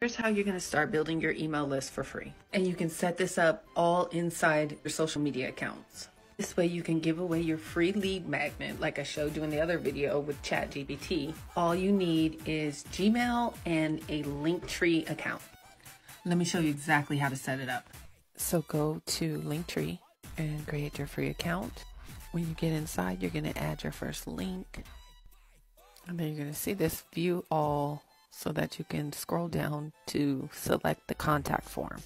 Here's how you're going to start building your email list for free. And you can set this up all inside your social media accounts. This way you can give away your free lead magnet like I showed you in the other video with ChatGPT. All you need is Gmail and a Linktree account. Let me show you exactly how to set it up. So go to Linktree and create your free account. When you get inside, you're going to add your first link. And then you're going to see this view all so that you can scroll down to select the contact form.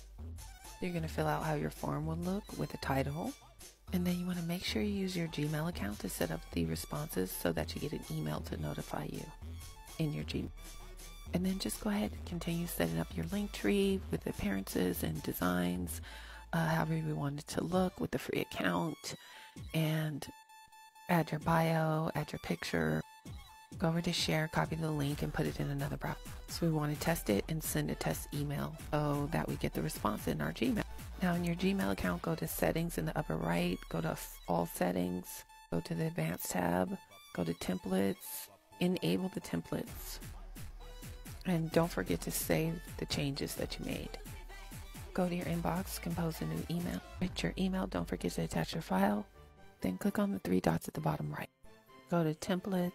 You're going to fill out how your form will look with a title. And then you want to make sure you use your Gmail account to set up the responses so that you get an email to notify you in your Gmail. And then just go ahead and continue setting up your Linktree with appearances and designs, uh, however you want it to look with the free account, and add your bio, add your picture, Go over to share, copy the link, and put it in another browser. So we want to test it and send a test email so that we get the response in our Gmail. Now in your Gmail account, go to settings in the upper right, go to all settings, go to the advanced tab, go to templates, enable the templates. And don't forget to save the changes that you made. Go to your inbox, compose a new email. Write your email, don't forget to attach your file. Then click on the three dots at the bottom right. Go to templates,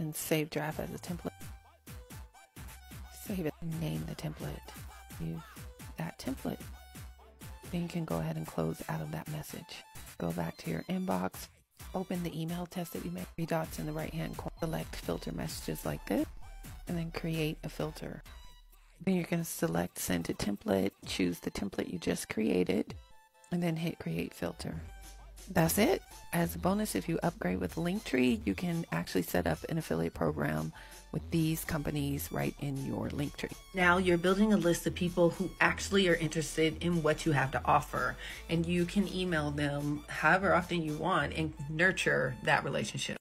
then save draft as a template. Save it name the template. Use that template. Then you can go ahead and close out of that message. Go back to your inbox, open the email test that you made, three dots in the right hand corner, select filter messages like this, and then create a filter. Then you're going to select send to template, choose the template you just created, and then hit create filter. That's it. As a bonus, if you upgrade with Linktree, you can actually set up an affiliate program with these companies right in your Linktree. Now you're building a list of people who actually are interested in what you have to offer, and you can email them however often you want and nurture that relationship.